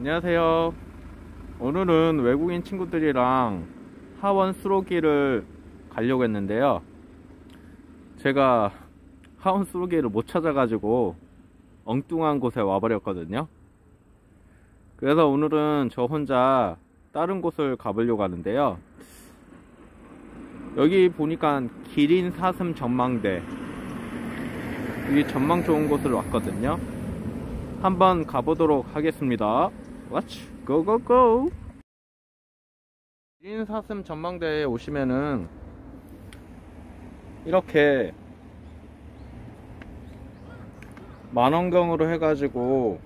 안녕하세요. 오늘은 외국인 친구들이랑 하원 수로기를 가려고 했는데요. 제가 하원 수로기를 못 찾아가지고 엉뚱한 곳에 와버렸거든요. 그래서 오늘은 저 혼자 다른 곳을 가보려고 하는데요. 여기 보니까 기린 사슴 전망대 여기 전망 좋은 곳을 왔거든요. 한번 가보도록 하겠습니다. Go go. 기린 사슴 전망대에 오시면은 이렇게 만원경으로 해가지고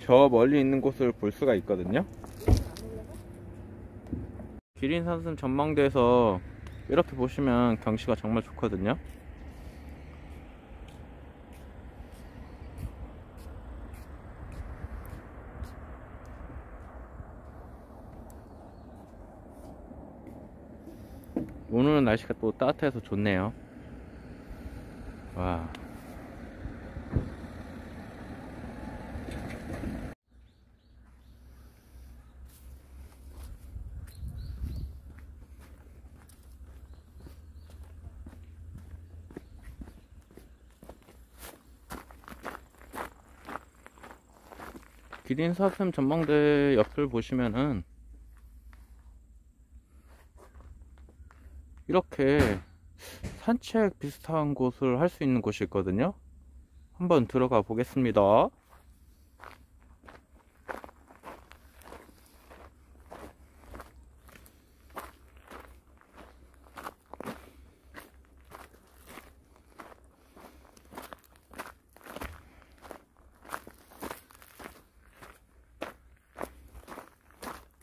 저 멀리 있는 곳을 볼 수가 있거든요. 기린 사슴 전망대에서 이렇게 보시면 경치가 정말 좋거든요. 날씨가 또 따뜻해서 좋네요. 와. 기린 사슴 전망대 옆을 보시면은 이렇게 산책 비슷한 곳을 할 수 있는 곳이 있거든요. 한번 들어가 보겠습니다.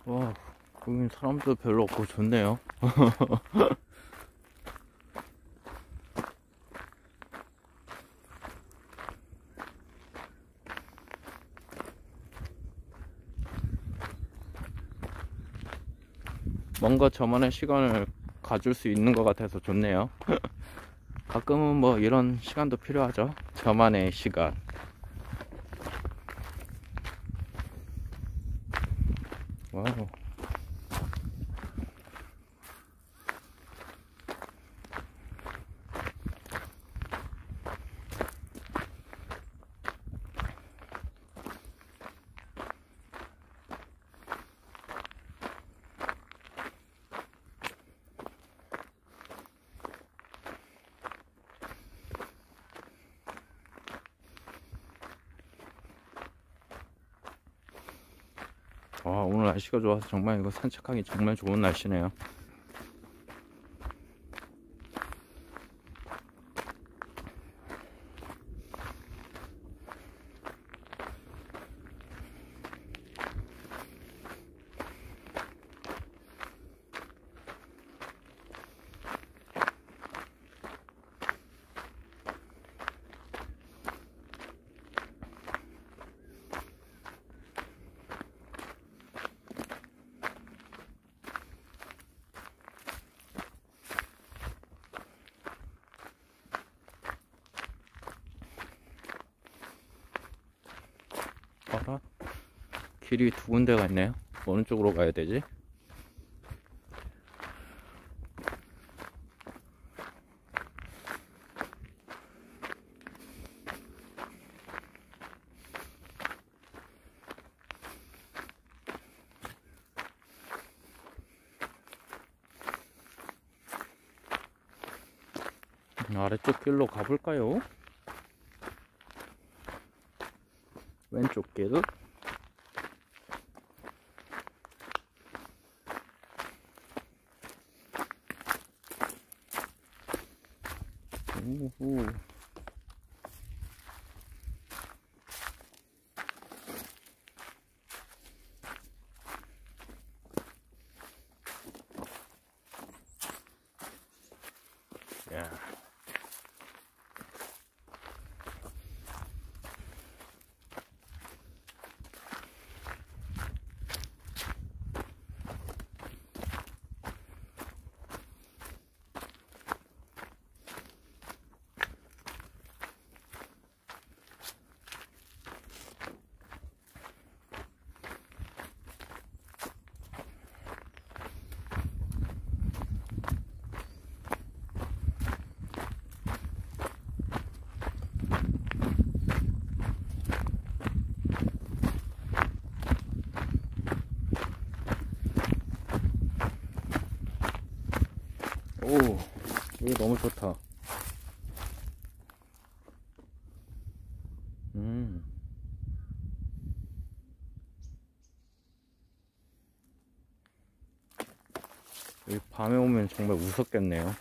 와, 여기 사람도 별로 없고 좋네요. 뭔가 저만의 시간을 가질 수 있는 것 같아서 좋네요. 가끔은 뭐 이런 시간도 필요하죠. 저만의 시간. 와우. 와, 오늘 날씨가 좋아서 정말 이거 산책하기 정말 좋은 날씨네요. 길이 두 군데가 있네요. 어느 쪽으로 가야 되지? 아래쪽 길로 가볼까요? 왼쪽 길 야 오, 여기 너무 좋다. 음. 여기 밤에 오면 정말 무섭겠네요.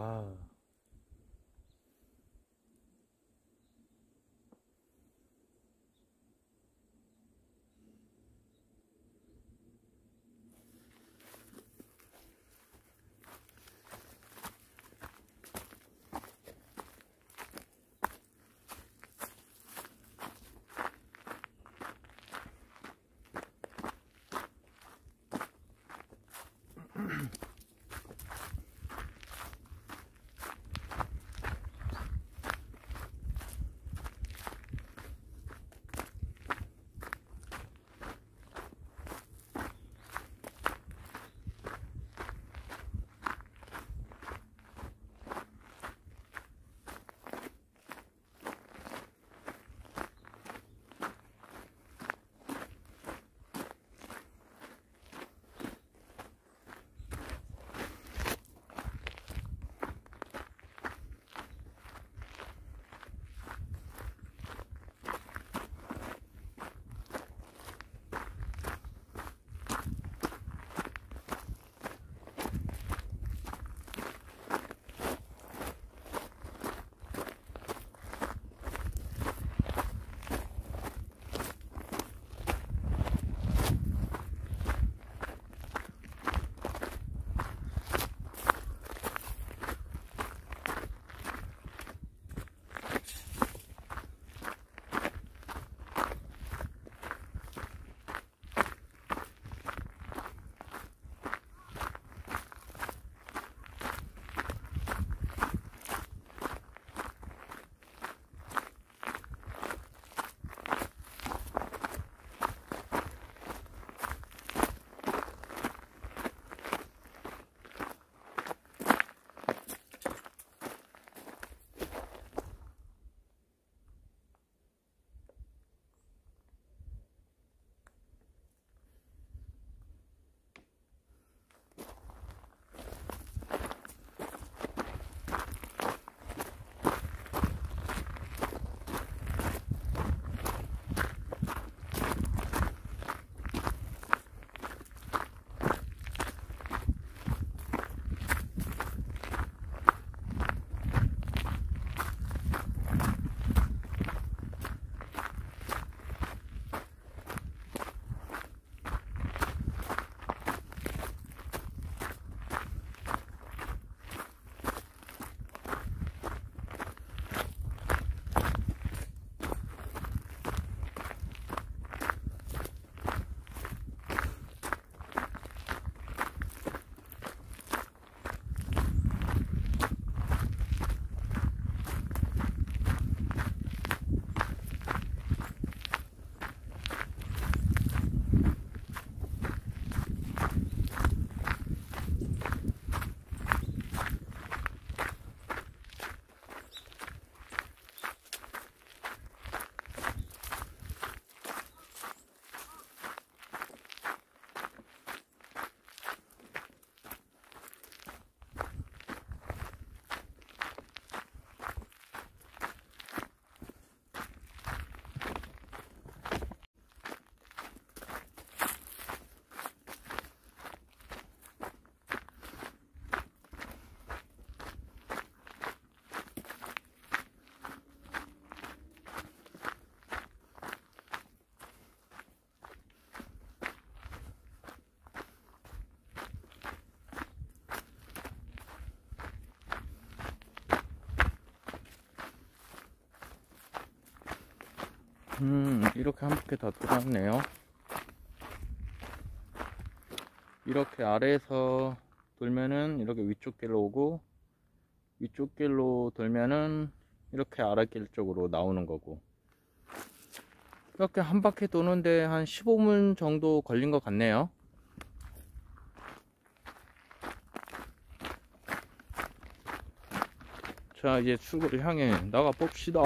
와. 음, 이렇게 한 바퀴 다 돌았네요. 이렇게 아래에서 돌면은 이렇게 위쪽 길로 오고, 위쪽 길로 돌면은 이렇게 아래길 쪽으로 나오는 거고. 이렇게 한 바퀴 도는데 한 15분 정도 걸린 것 같네요. 자, 이제 출구를 향해 나가 봅시다.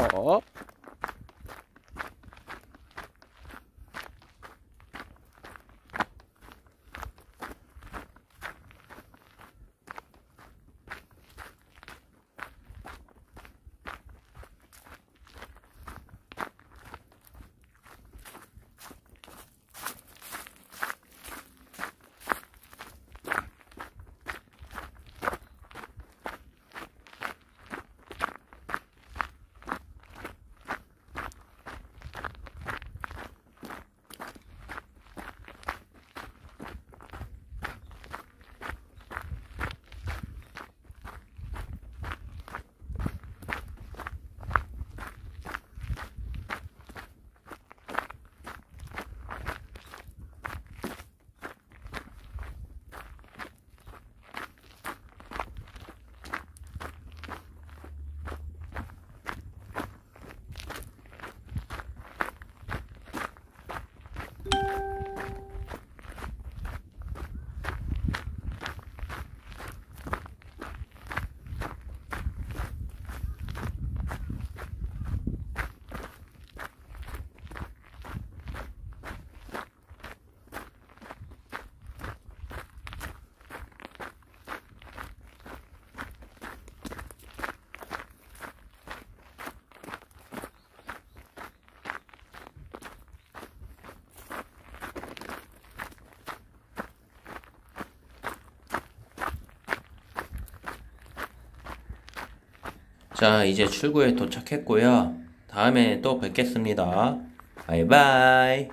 자, 이제 출구에 도착했고요. 다음에 또 뵙겠습니다. 바이바이.